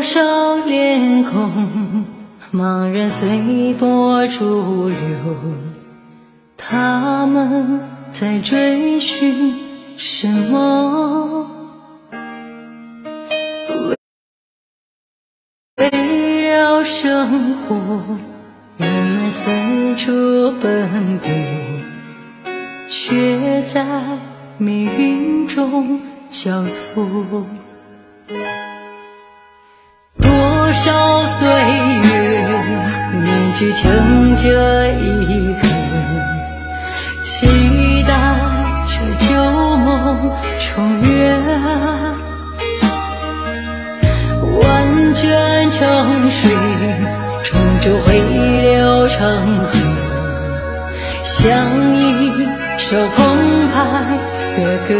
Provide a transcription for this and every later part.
多少脸孔茫然随波逐流，他们在追寻什么？为了生活，人们四处奔波，却在命运中交错。多少岁月凝聚成这一刻，期待着旧梦重圆。万卷成水，终究会流成河，像一首澎湃的歌。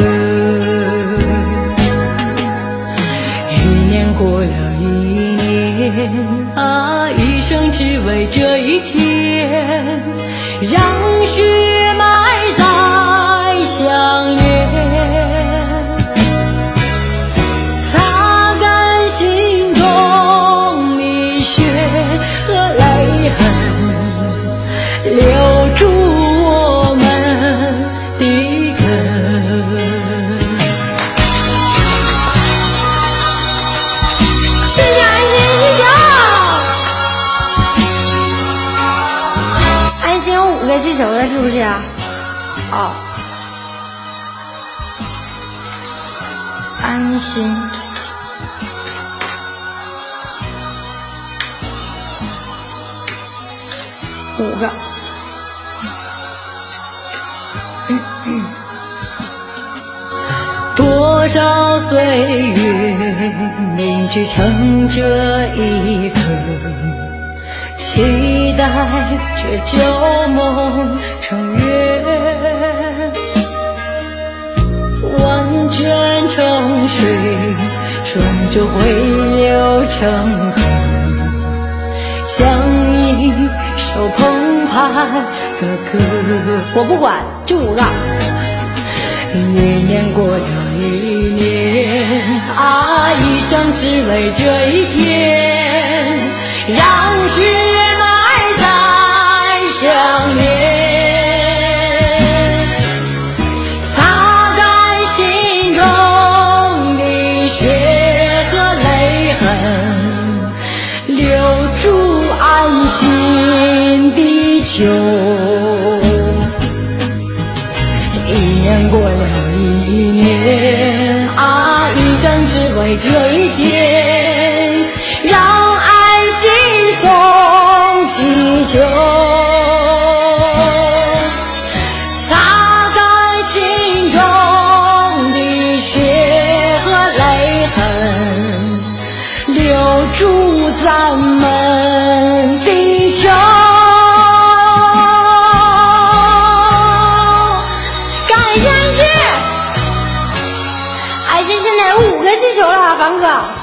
一年过了啊，一生只为这一天，安心有五个气球了，是不是啊？哦，安心。五个，多少岁月凝聚成这一刻，期待着旧梦重圆。万卷成水，终究会流成河，像一首澎湃的歌。我不管，就五个。一年过了一年啊，一生只为这一天，的秋。一年过了一年啊，一生只为这一天，让爱心送祈求，擦干心中的血和泪痕，留住咱们的气球了，凡哥。